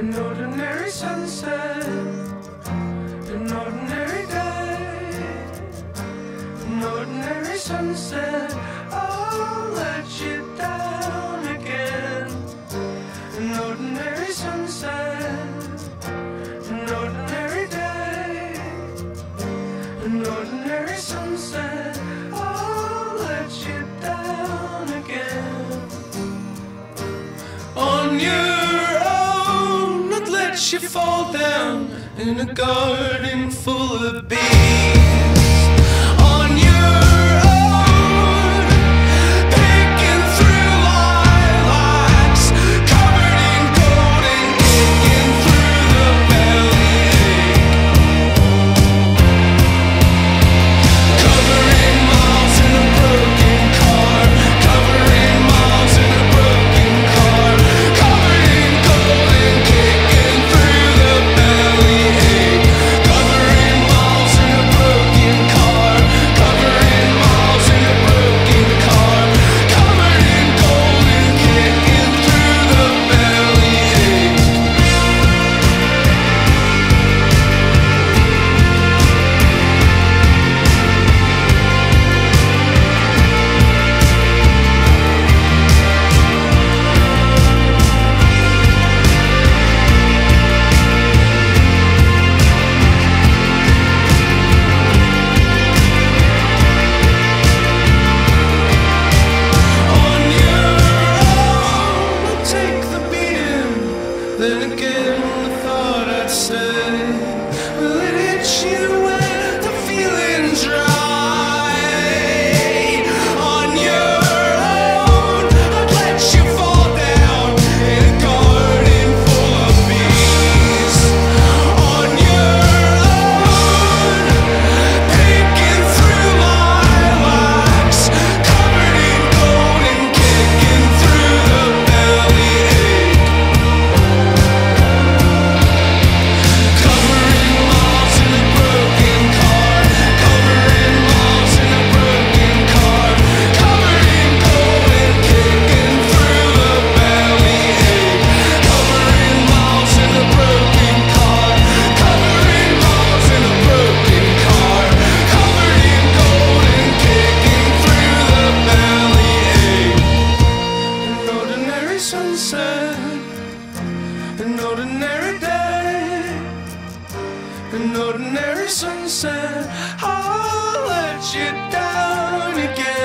An ordinary sunset, an ordinary day, an ordinary sunset. I'll let you down again. An ordinary sunset, an ordinary day, an ordinary sunset. I'll let you down again. On you you fall down in a garden full of bees. then again an ordinary sunset. I'll let you down again.